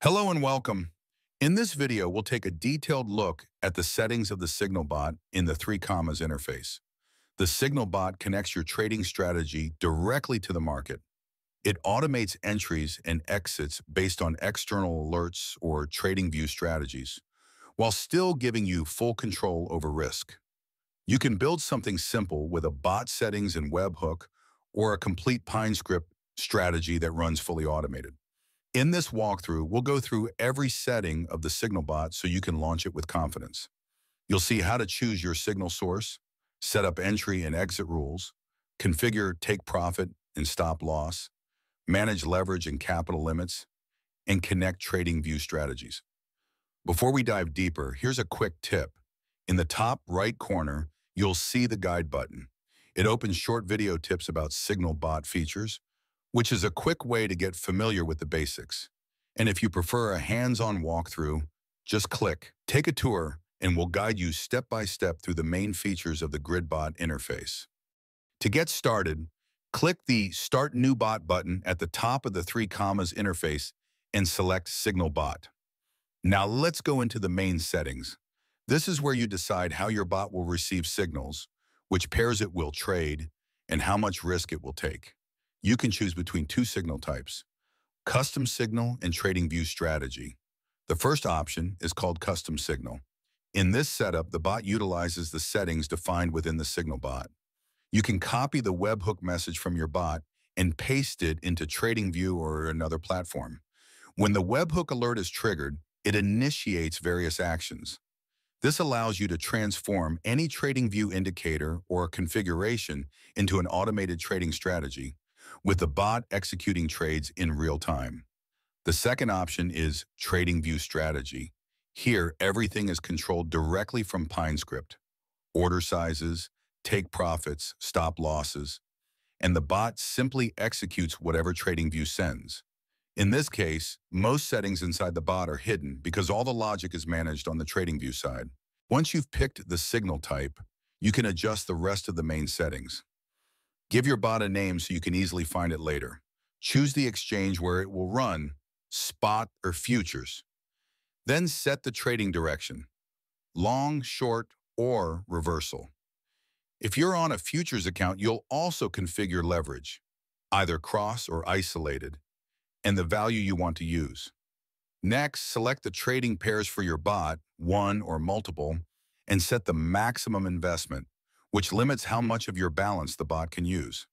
Hello and welcome. In this video, we'll take a detailed look at the settings of the Signalbot in the 3Commas interface. The Signalbot connects your trading strategy directly to the market. It automates entries and exits based on external alerts or TradingView strategies, while still giving you full control over risk. You can build something simple with a bot settings and webhook or a complete PineScript strategy that runs fully automated. In this walkthrough, we'll go through every setting of the Signal bot so you can launch it with confidence. You'll see how to choose your signal source, set up entry and exit rules, configure take profit and stop loss, manage leverage and capital limits, and connect TradingView strategies. Before we dive deeper, here's a quick tip. In the top right corner, you'll see the guide button. It opens short video tips about Signal bot features, which is a quick way to get familiar with the basics. And if you prefer a hands-on walkthrough, just click, take a tour, and we'll guide you step by step through the main features of the GridBot interface. To get started, click the Start New Bot button at the top of the 3Commas interface and select Signal Bot. Now let's go into the main settings. This is where you decide how your bot will receive signals, which pairs it will trade, and how much risk it will take. You can choose between two signal types, custom signal and TradingView strategy. The first option is called custom signal. In this setup, the bot utilizes the settings defined within the signal bot. You can copy the webhook message from your bot and paste it into TradingView or another platform. When the webhook alert is triggered, it initiates various actions. This allows you to transform any TradingView indicator or configuration into an automated trading strategy with the bot executing trades in real time. The second option is TradingView Strategy. Here, everything is controlled directly from PineScript. Order sizes, take profits, stop losses, and the bot simply executes whatever TradingView sends. In this case, most settings inside the bot are hidden because all the logic is managed on the TradingView side. Once you've picked the signal type, you can adjust the rest of the main settings. Give your bot a name so you can easily find it later. Choose the exchange where it will run, spot, or futures. Then set the trading direction, long, short, or reversal. If you're on a futures account, you'll also configure leverage, either cross or isolated, and the value you want to use. Next, select the trading pairs for your bot, one or multiple, and set the maximum investment, which limits how much of your balance the bot can use.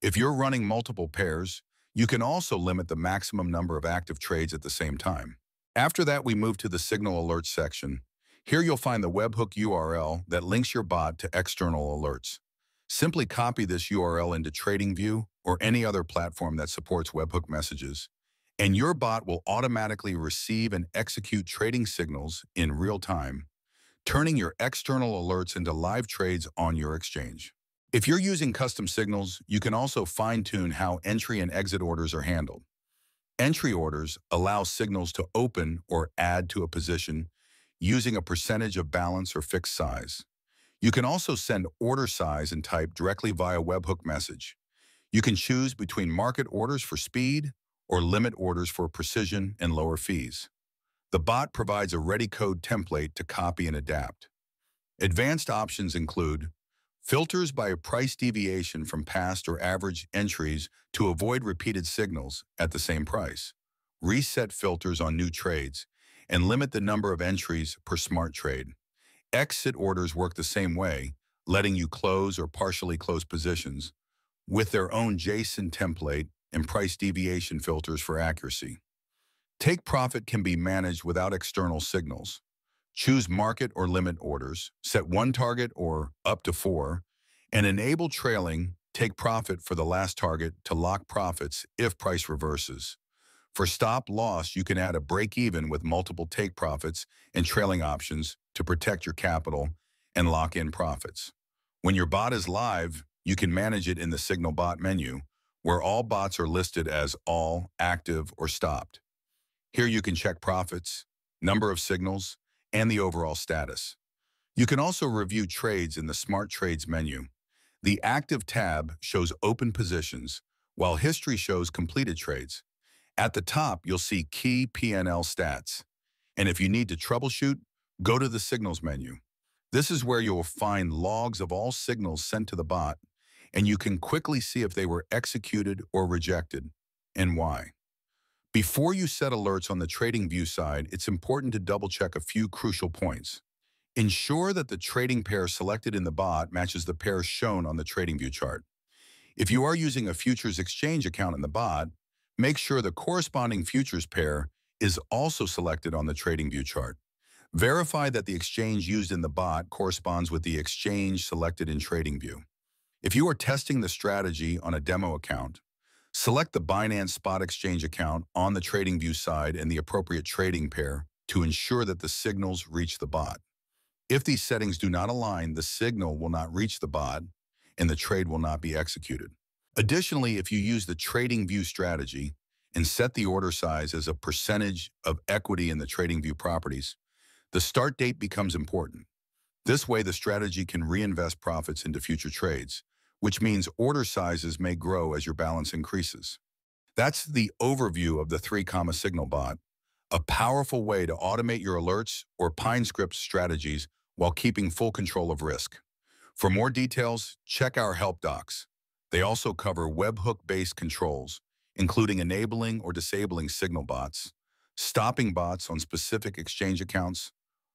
If you're running multiple pairs, you can also limit the maximum number of active trades at the same time. After that, we move to the Signal Alerts section. Here you'll find the webhook URL that links your bot to external alerts. Simply copy this URL into TradingView or any other platform that supports webhook messages, and your bot will automatically receive and execute trading signals in real time turning your external alerts into live trades on your exchange. If you're using custom signals, you can also fine-tune how entry and exit orders are handled. Entry orders allow signals to open or add to a position using a percentage of balance or fixed size. You can also send order size and type directly via webhook message. You can choose between market orders for speed or limit orders for precision and lower fees. The bot provides a ready code template to copy and adapt. Advanced options include filters by a price deviation from past or average entries to avoid repeated signals at the same price, reset filters on new trades, and limit the number of entries per smart trade. Exit orders work the same way, letting you close or partially close positions with their own JSON template and price deviation filters for accuracy. Take profit can be managed without external signals. Choose market or limit orders, set one target or up to four, and enable trailing, take profit for the last target to lock profits if price reverses. For stop loss, you can add a break even with multiple take profits and trailing options to protect your capital and lock in profits. When your bot is live, you can manage it in the Signal Bot menu, where all bots are listed as all, active, or stopped. Here you can check profits, number of signals, and the overall status. You can also review trades in the Smart Trades menu. The Active tab shows open positions, while History shows completed trades. At the top, you'll see key PNL stats. And if you need to troubleshoot, go to the Signals menu. This is where you'll find logs of all signals sent to the bot, and you can quickly see if they were executed or rejected, and why. Before you set alerts on the TradingView side, it's important to double-check a few crucial points. Ensure that the trading pair selected in the bot matches the pair shown on the TradingView chart. If you are using a futures exchange account in the bot, make sure the corresponding futures pair is also selected on the TradingView chart. Verify that the exchange used in the bot corresponds with the exchange selected in TradingView. If you are testing the strategy on a demo account, select the Binance Spot Exchange account on the TradingView side and the appropriate trading pair to ensure that the signals reach the bot. If these settings do not align, the signal will not reach the bot and the trade will not be executed. Additionally, if you use the TradingView strategy and set the order size as a percentage of equity in the TradingView properties, the start date becomes important. This way, the strategy can reinvest profits into future trades, which means order sizes may grow as your balance increases. That's the overview of the 3 comma signal bot, a powerful way to automate your alerts or PineScript strategies while keeping full control of risk. For more details, check our help docs. They also cover webhook-based controls, including enabling or disabling signal bots, stopping bots on specific exchange accounts,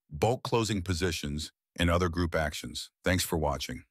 bulk closing positions, and other group actions. Thanks for watching.